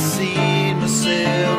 see myself.